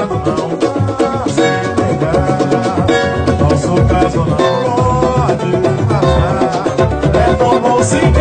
não dá sem. Nosso caso não pode passar, É tão bom sim.